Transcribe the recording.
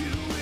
you.